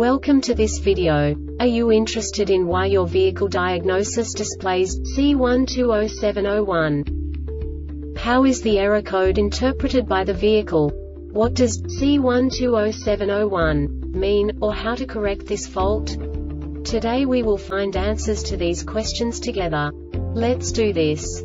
Welcome to this video. Are you interested in why your vehicle diagnosis displays C120701? How is the error code interpreted by the vehicle? What does C120701 mean, or how to correct this fault? Today we will find answers to these questions together. Let's do this.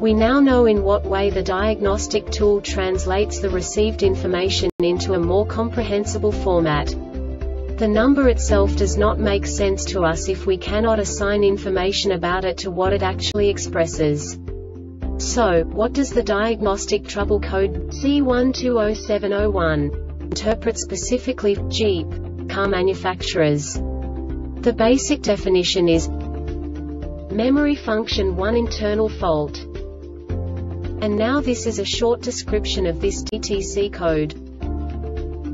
We now know in what way the diagnostic tool translates the received information into a more comprehensible format. The number itself does not make sense to us if we cannot assign information about it to what it actually expresses. So, what does the diagnostic trouble code C120701 interpret specifically Jeep car manufacturers? The basic definition is memory function 1 internal fault. And now this is a short description of this DTC code.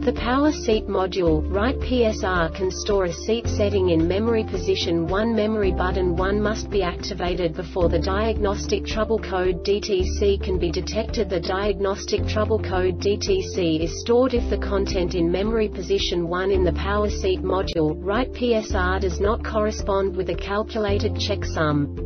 The power seat module, right PSR can store a seat setting in memory position 1 memory button 1 must be activated before the diagnostic trouble code DTC can be detected The diagnostic trouble code DTC is stored if the content in memory position 1 in the power seat module, right PSR does not correspond with a calculated checksum.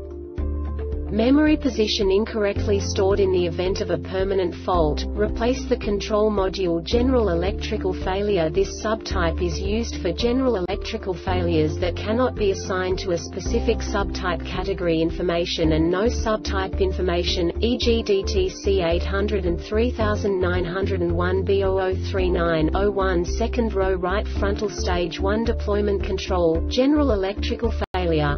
Memory position incorrectly stored in the event of a permanent fault, replace the control module General electrical failure This subtype is used for general electrical failures that cannot be assigned to a specific subtype category information and no subtype information, e.g. DTC 803901 B003901 second row right frontal stage 1 deployment control, general electrical failure.